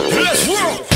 Let's roll!